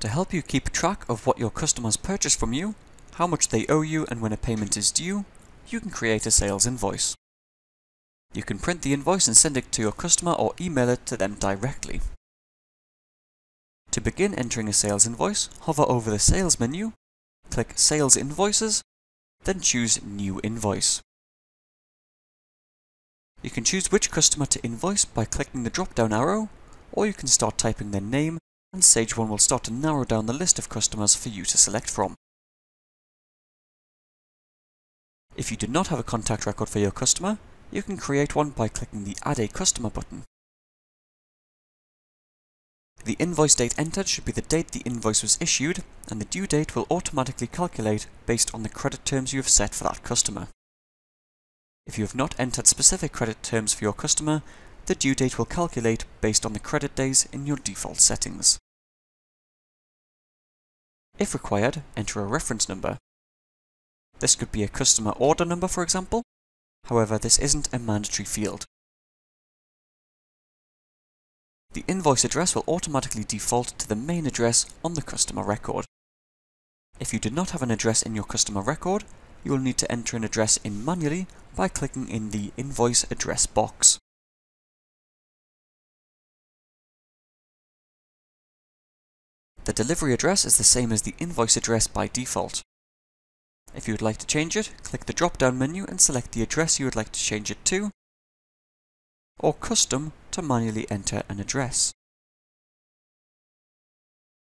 To help you keep track of what your customers purchase from you, how much they owe you and when a payment is due, you can create a sales invoice. You can print the invoice and send it to your customer or email it to them directly. To begin entering a sales invoice, hover over the Sales menu, click Sales Invoices, then choose New Invoice. You can choose which customer to invoice by clicking the drop-down arrow, or you can start typing their name and Sage One will start to narrow down the list of customers for you to select from. If you do not have a contact record for your customer, you can create one by clicking the Add a Customer button. The invoice date entered should be the date the invoice was issued, and the due date will automatically calculate based on the credit terms you have set for that customer. If you have not entered specific credit terms for your customer, the due date will calculate based on the credit days in your default settings. If required, enter a reference number. This could be a customer order number, for example. However, this isn't a mandatory field. The invoice address will automatically default to the main address on the customer record. If you do not have an address in your customer record, you will need to enter an address in manually by clicking in the Invoice Address box. The delivery address is the same as the invoice address by default. If you would like to change it, click the drop-down menu and select the address you would like to change it to, or Custom to manually enter an address.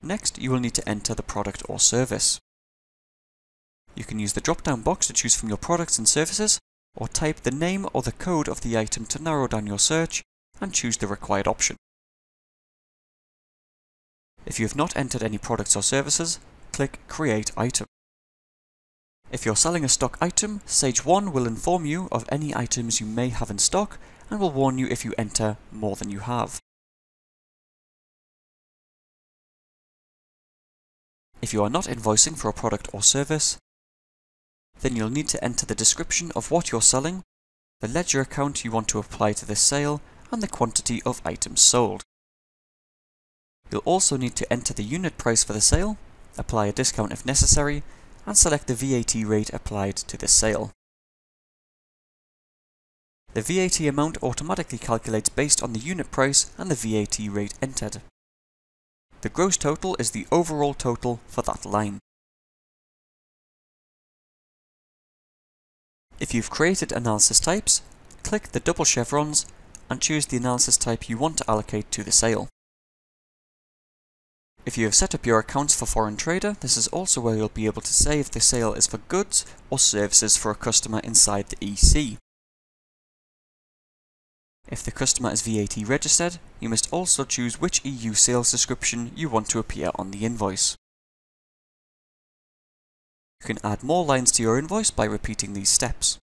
Next, you will need to enter the product or service. You can use the drop-down box to choose from your products and services, or type the name or the code of the item to narrow down your search and choose the required option. If you have not entered any products or services, click Create Item. If you're selling a stock item, Sage One will inform you of any items you may have in stock and will warn you if you enter more than you have. If you are not invoicing for a product or service, then you'll need to enter the description of what you're selling, the ledger account you want to apply to this sale, and the quantity of items sold. You'll also need to enter the unit price for the sale, apply a discount if necessary, and select the VAT rate applied to the sale. The VAT amount automatically calculates based on the unit price and the VAT rate entered. The gross total is the overall total for that line. If you've created analysis types, click the double chevrons and choose the analysis type you want to allocate to the sale. If you have set up your accounts for Foreign Trader, this is also where you'll be able to say if the sale is for goods or services for a customer inside the EC. If the customer is VAT registered, you must also choose which EU sales description you want to appear on the invoice. You can add more lines to your invoice by repeating these steps.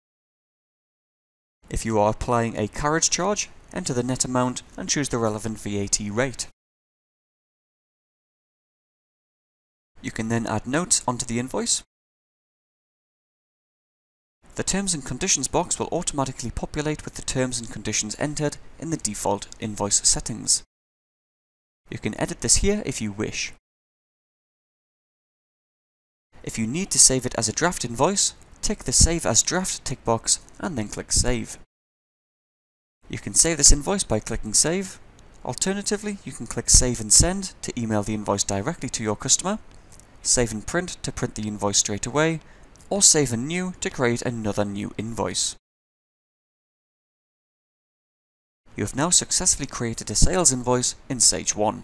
If you are applying a carriage charge, enter the net amount and choose the relevant VAT rate. You can then add notes onto the invoice. The Terms and Conditions box will automatically populate with the terms and conditions entered in the default invoice settings. You can edit this here if you wish. If you need to save it as a draft invoice, tick the Save as Draft tick box and then click Save. You can save this invoice by clicking Save. Alternatively, you can click Save and Send to email the invoice directly to your customer, save and print to print the invoice straight away, or save and new to create another new invoice. You have now successfully created a sales invoice in Sage One.